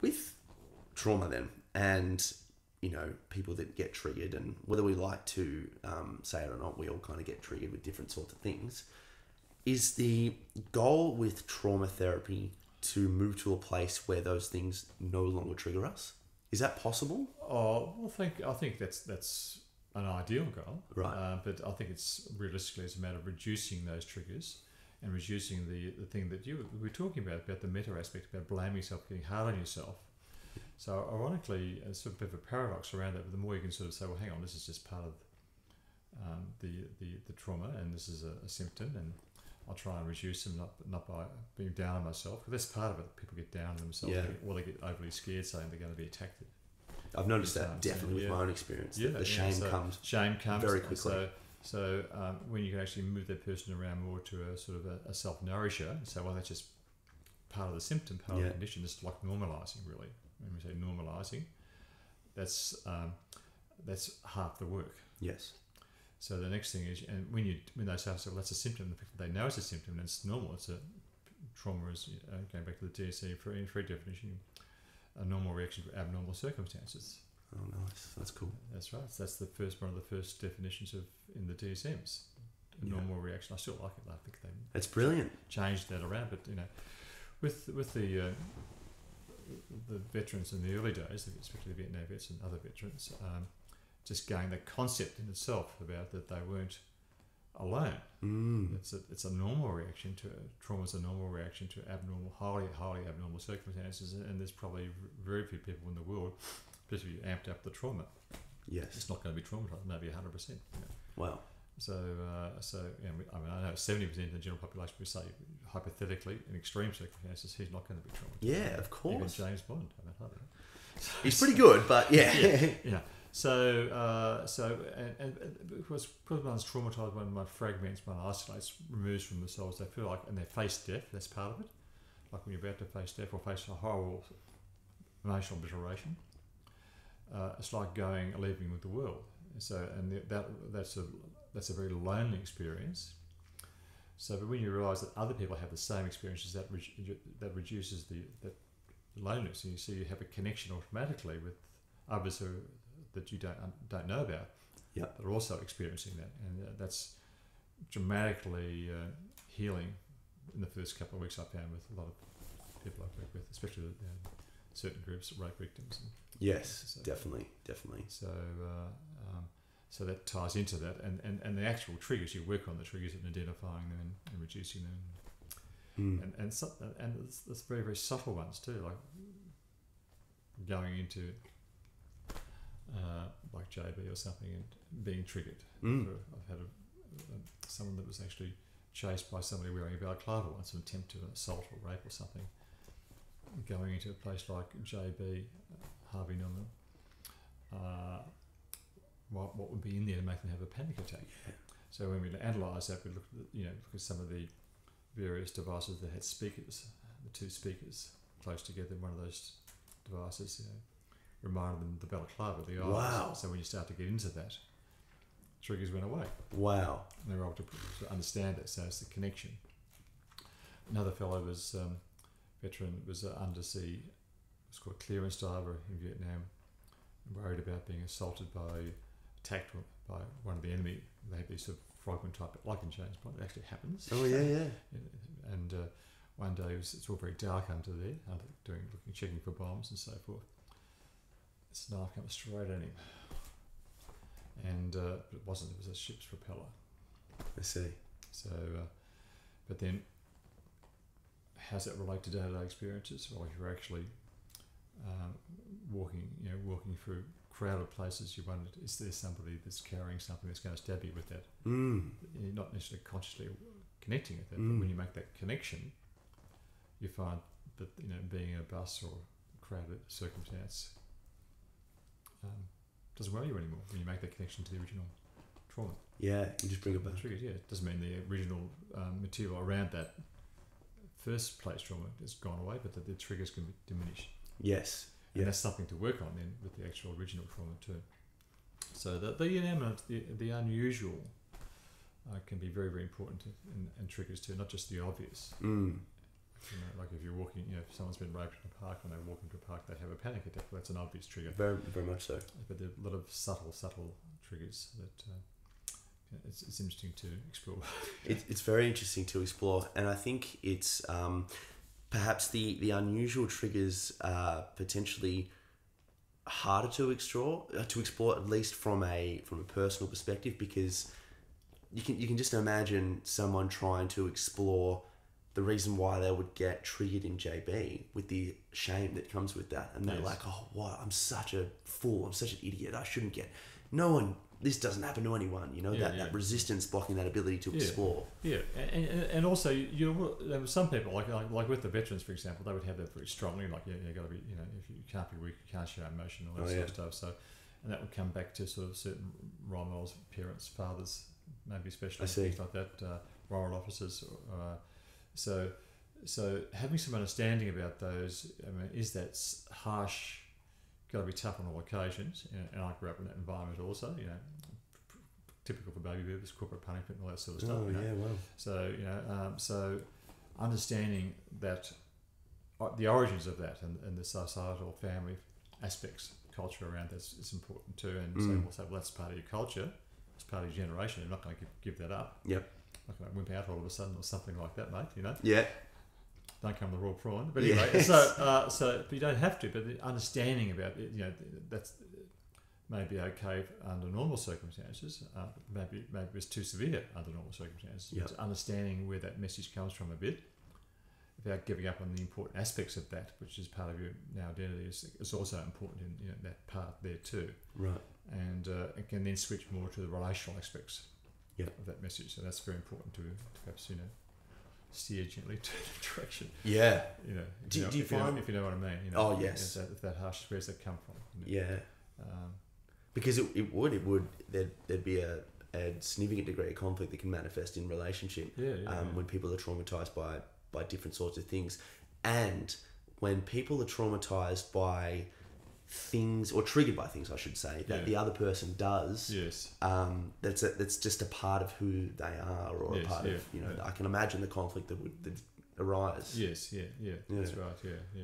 with trauma then, and you know people that get triggered, and whether we like to um, say it or not, we all kind of get triggered with different sorts of things. Is the goal with trauma therapy to move to a place where those things no longer trigger us? Is that possible? Oh, well, I think I think that's that's an ideal goal, Right. Uh, but I think it's realistically it's a matter of reducing those triggers and reducing the, the thing that you we were talking about about the meta aspect about blaming yourself, getting hard on yourself. So ironically, it's sort of a bit of a paradox around that. But the more you can sort of say, well, hang on, this is just part of um, the, the the trauma, and this is a, a symptom, and I'll try and reduce them, not not by being down on myself. But that's part of it. People get down on themselves, Yeah. or they get overly scared, saying they're going to be attacked. I've noticed that definitely with yeah. my own experience. Yeah, the yeah, shame so comes. Shame comes very quickly. So, so um, when you can actually move that person around more to a sort of a, a self nourisher, and say, well, that's just part of the symptom, part of the condition. It's like normalising, really. When we say normalising, that's um, that's half the work. Yes. So the next thing is, and when you when they say, well, that's a symptom, the fact that they know it's a symptom, and it's normal. It's a trauma is uh, going back to the DSM free, free definition, a normal reaction to abnormal circumstances. Oh, nice. That's cool. That's right. That's the first one of the first definitions of in the DSMs. A Yeah. normal reaction. I still like it. I think they It's brilliant. changed that around, but you know, with with the uh, the veterans in the early days, especially the Vietnam vets and other veterans, um, just going the concept in itself about that they weren't alone. Mm. It's a it's a normal reaction to trauma. Is a normal reaction to abnormal, highly highly abnormal circumstances, and there's probably very few people in the world, especially if you amped up the trauma, Yes. it's not going to be traumatized, maybe 100%. You know. Wow. So, uh, so you know, I mean, I know 70% of the general population would say, hypothetically, in extreme circumstances, he's not going to be traumatized. Yeah, of course. Even. James Bond. I mean, I. He's pretty good, but yeah. Yeah. So, uh, so, and, and, and because because one's traumatized, when one fragments, one isolates, removes from themselves, they feel like, and they face death, that's part of it. Like when you're about to face death or face a horrible emotional obliteration, uh, it's like going, leaving with the world. So, and that that's a that's a very lonely experience. So, but when you realise that other people have the same experiences, that re- that reduces the that loneliness, and you see you have a connection automatically with others who that you don't don't know about. Yep. That are also experiencing that, and uh, that's dramatically uh, healing in the first couple of weeks. I found with a lot of people I work with, especially certain groups rape victims. And Yes, So- definitely, definitely. so, uh, um, so that ties into that, and, and, and the actual triggers. You work on the triggers and identifying them and, and reducing them, Mm. and and so, and it's, it's very very subtle ones too, like going into uh, like JB or something and being triggered. Mm. For- I've had a, a, someone that was actually chased by somebody wearing a balaclava once, an attempt to assault or rape or something. Going into a place like JB, Harvey Norman, uh, what, what would be in there to make them have a panic attack? So when we analyse that, we look at the- you know look at some of the various devices that had speakers, the two speakers close together. One of those devices, you know, reminded them of the balaclava, the eyes. Wow. So when you start to get into that, triggers went away Wow. and they were able to, to understand it. So it's the connection. Another fellow was um, veteran was an undersea, was called clearance diver in Vietnam, worried about being assaulted by, attacked by one of the enemy. They had these sort of frogman type, like in James Bond. It actually happens. Oh yeah, yeah. And uh, one day it was, it's all very dark under there, under, doing looking, checking for bombs and so forth. This knife comes straight at him, and uh, it wasn't. It was a ship's propeller. I see. So, uh, but then, how's that relate to day-to-day experiences? Well, if you're actually um, walking, you know, walking through crowded places, you wonder, is there somebody that's carrying something that's going to stab you with that? Mm. You're not necessarily consciously connecting with that, Mm. but when you make that connection, you find that you know, being in a bus or crowded circumstance um, doesn't worry you anymore when you make that connection to the original trauma. Yeah, you just bring it back. Triggers, yeah. It doesn't mean the original um, material around that first place trauma has gone away, but that the triggers can be diminished. Yes. And Yeah. that's something to work on then with the actual original trauma too. So the, the inanimate, the, the unusual uh, can be very, very important and triggers too, not just the obvious. Mm. You know, like if you're walking, you know, if someone's been raped in a park and they walk into a park, they have a panic attack. Well, that's an obvious trigger. Very, very much so. But there are a lot of subtle, subtle triggers that uh, it's, it's interesting to explore. It, it's very interesting to explore, and I think it's um, perhaps the the unusual triggers are potentially harder to explore uh, to explore at least from a from a personal perspective because you can you can just imagine someone trying to explore the reason why they would get triggered in JB with the shame that comes with that. And they're Yes. like oh what? I'm such a fool. I'm such an idiot. I shouldn't get no one this doesn't happen to anyone you know Yeah, that, yeah. that resistance blocking that ability to Yeah. explore Yeah, and, and, and also you, you there were some people like, like like with the veterans, for example, they would have that very strongly. Like yeah, you got to be you know if you can't be weak, you can't show emotion, all that Oh, sort of stuff. So, and that would come back to sort of certain role models, parents, fathers, maybe especially things like that, uh, moral officers. Uh, so, so having some understanding about those, I mean, is that harsh? Got to be tough on all occasions, and I grew up in that environment also. You know, typical for baby boomers, corporate punishment, and all that sort of stuff. oh you know. yeah well So you know, um, so understanding that uh, the origins of that and, and the societal family aspects, culture around this is important too. And so Mm. we'll say, well, that's part of your culture, it's part of your generation. You're not going to give, give that up. Yep. Not going to wimp out all of a sudden or something like that, mate. You know, yeah don't come the raw prawn. But Yes. anyway, so uh, so but you don't have to. But the understanding about it, you know, that's maybe okay under normal circumstances. Uh, maybe maybe it's too severe under normal circumstances. Yeah. It's understanding where that message comes from a bit, without giving up on the important aspects of that, which is part of your now identity, is, is also important in you know, that part there too. right And uh, it can then switch more to the relational aspects Yeah. of that message. So that's very important to, to perhaps you know steer gently to the direction yeah you know, if Do- you know, do you if, you know if you know what I mean. You know, Oh, yes. that, that harsh, where's that come from? you know? yeah Um, because it, it would it would there'd, there'd be a, a significant degree of conflict that can manifest in relationship yeah, yeah, um, yeah. when people are traumatized by by different sorts of things and when people are traumatized by things or triggered by things I should say that Yeah. the other person does yes, um, that's a, that's just a part of who they are or Yes, a part yeah, of you know yeah. I can imagine the conflict that would that arise yes, yeah, yeah, That's right. Yeah, yeah.